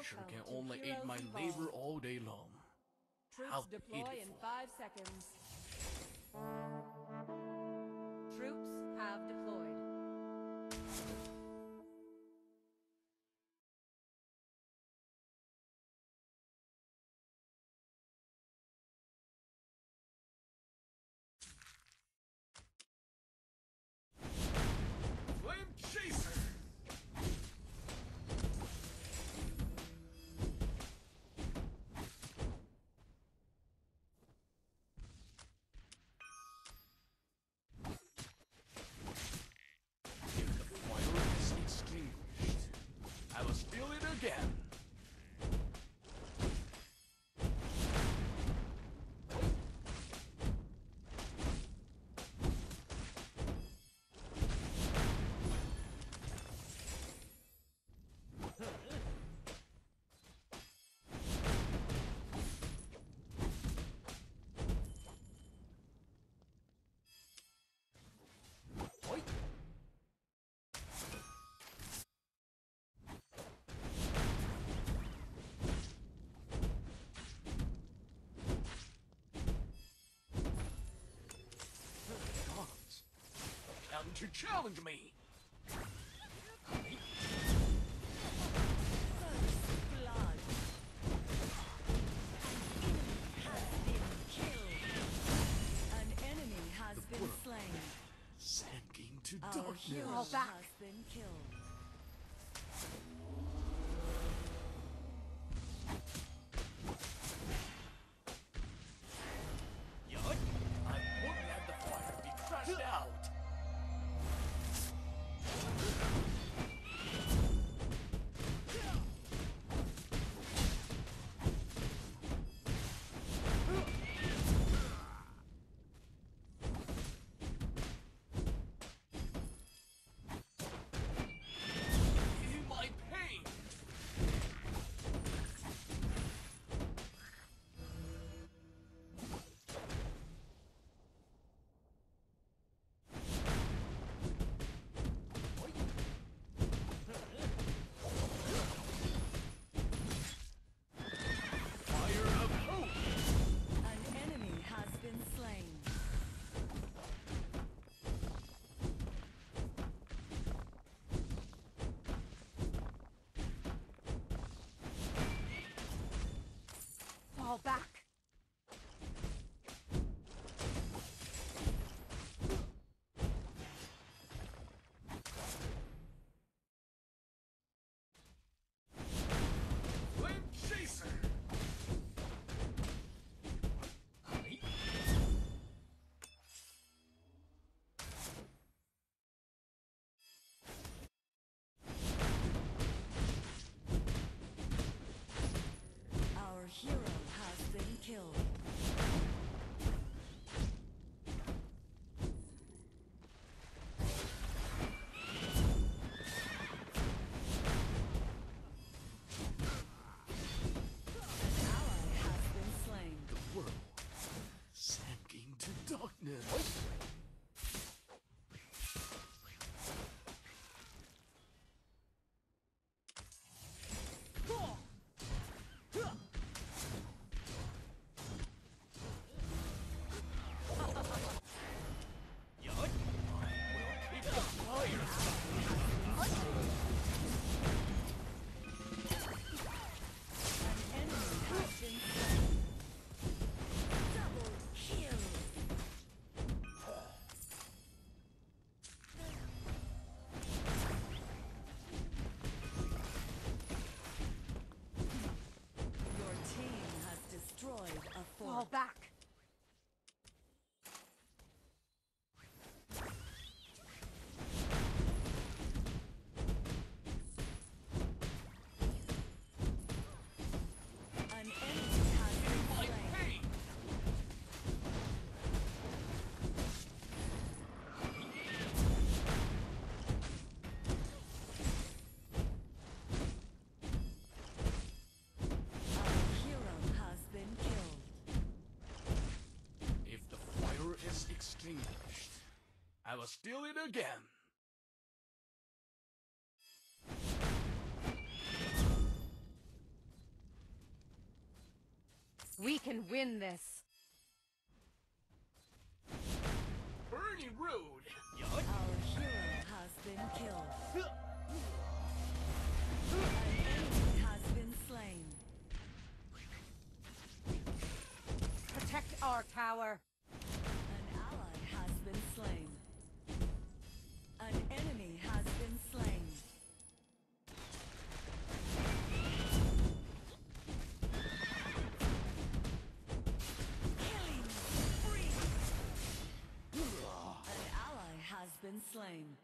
creature can only eat my labor all day long. Troops How deploy pitiful. in five seconds. Troops to challenge me. never steal it again. We can win this. slain.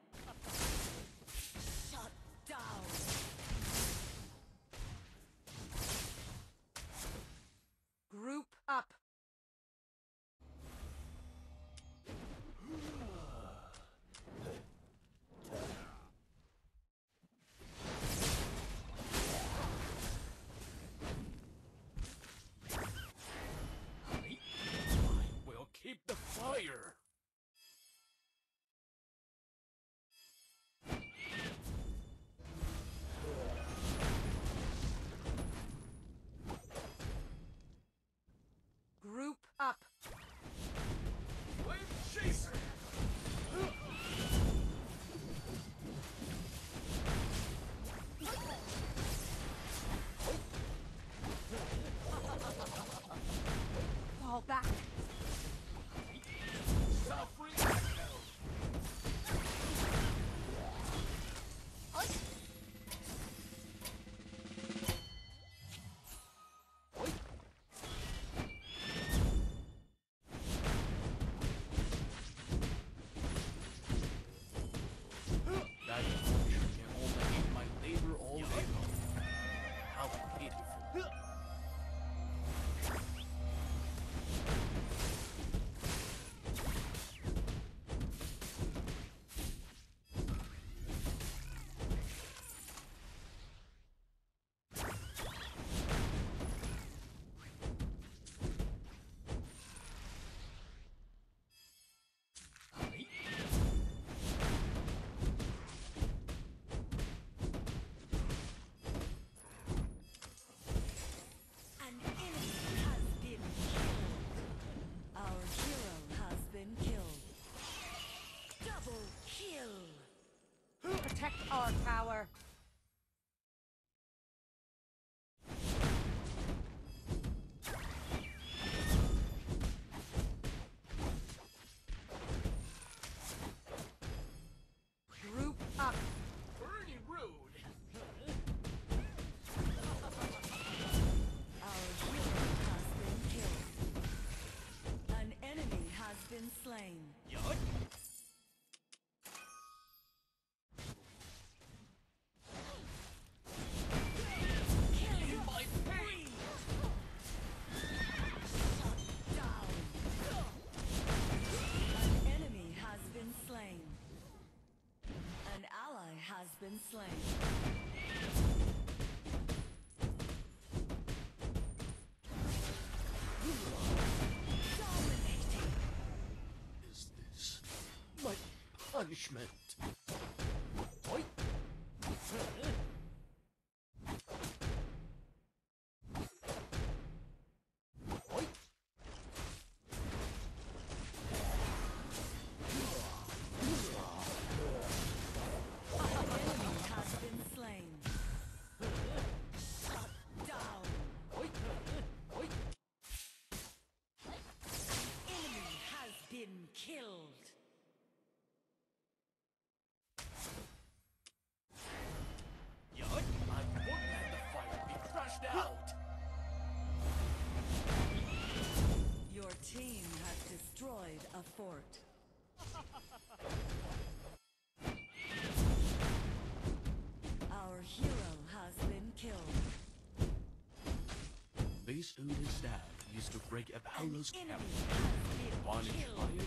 düşme. Court. Our hero has been killed. Based on his staff used to break Apollo's Halo's camp. One tried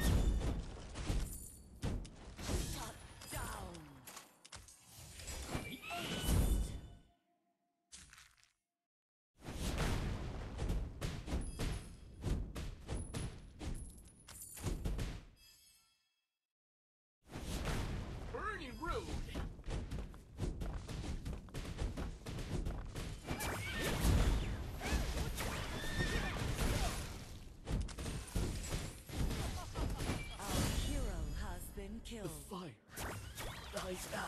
Please no.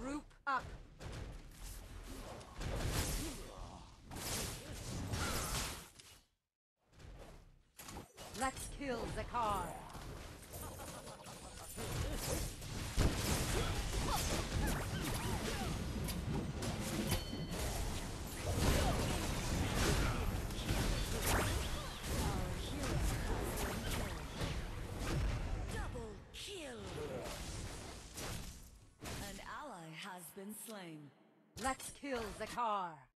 Group up. Let's kill the car. steals the car.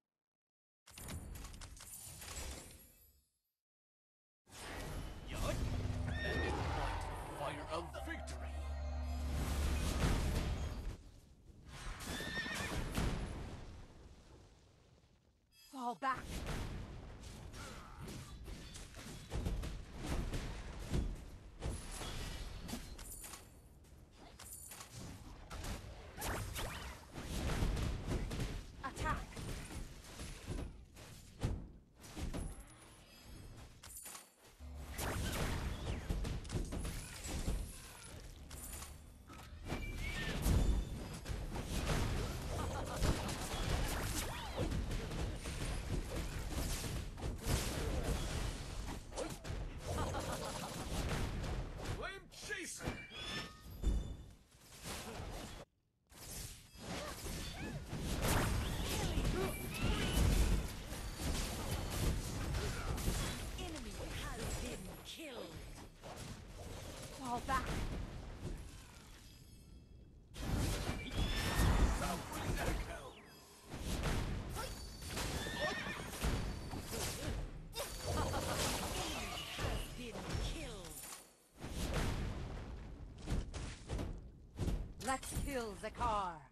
the car.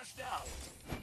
crashed out.